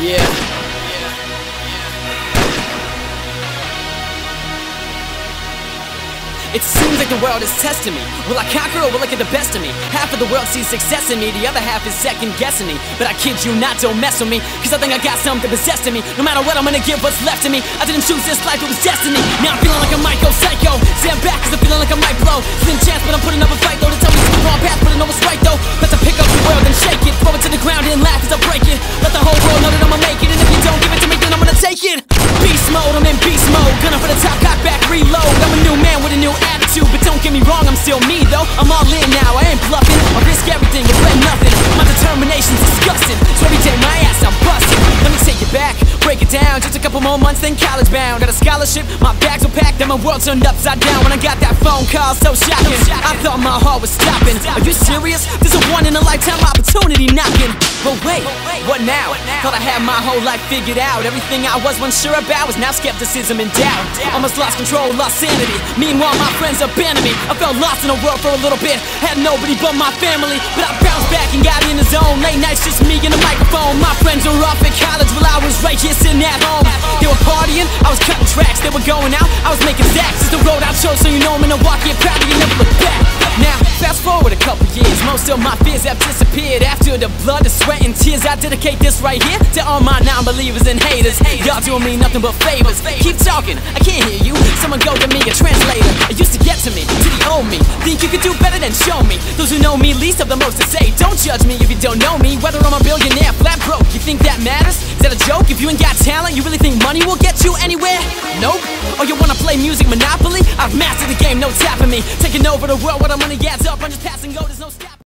Yeah. It seems like the world is testing me. Will I conquer or will I get the best of me? Half of the world sees success in me, the other half is second guessing me. But I kid you not, don't mess with me. Cause I think I got something possessed in me. No matter what, I'm gonna give what's left of me. I didn't choose this life, it was destiny. Now I'm feeling like I might go psycho. Stand back cause I'm feeling like I might blow. Slim chance, but I'm putting up a fight though. To tell me it's the wrong path, but I know what's right though. To pick up the world and shake it. Throw it to the ground and laugh as I break it. A new man with a new attitude, but don't get me wrong, I'm still me though. I'm all in now, I ain't bluffing. I risk everything, regret nothing. My determination's disgusting. So every day my ass I'm busting. Let me take it back, break it down. Just a couple more months, then college bound. Got a scholarship, my bags were packed, and my world turned upside down when I got that phone call. So shocking. I thought my heart was stopping. Are you serious? There's a one in a lifetime opportunity knocking. But wait, what now? Thought I had my whole life figured out. Everything I was once sure about was now skepticism and doubt. Almost lost control, lost sanity. Meanwhile, my friends abandoned me. I felt lost in the world for a little bit. Had nobody but my family. But I bounced back and got in the zone. Late nights, just me and the microphone. My friends were off at college while I was right here sitting at home. They were partying, I was cutting tracks. They were going out, I was making stacks. It's the road I chose, so you know I'm in Milwaukee. And proud of you, never look back. Now, fast forward a couple years. Most of my fears have disappeared. After the blood, the sweat, and tears, I dedicate this right here to all my non believers and haters. Y'all doing me nothing but favors. Keep talking, I can't hear you. Someone go get me a translator. It used to get to me, to the old me. Think you could do better than show me. Those who know me least have the most to say. Don't judge me if you don't know me. Whether I'm a billionaire, flat broke, you think If you ain't got talent, you really think money will get you anywhere? Nope. Or you wanna play music Monopoly? I've mastered the game, no tapping me. Taking over the world, what I'm money adds up. I'm just passing go, there's no stopping.